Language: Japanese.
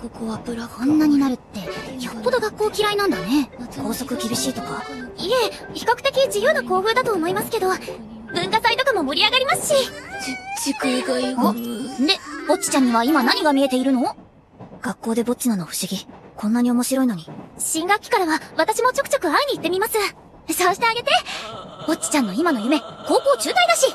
ここはブラッこんなになるって、よっぽど学校嫌いなんだね。校則厳しいとか。いえ、比較的自由な校風だと思いますけど、文化祭とかも盛り上がりますし。ち、地が以外、で、ぼっちちゃんには今何が見えているの？学校でぼっちなの不思議。こんなに面白いのに。新学期からは私もちょくちょく会いに行ってみます。そうしてあげて。ぼっちちゃんの今の夢、高校中退だし。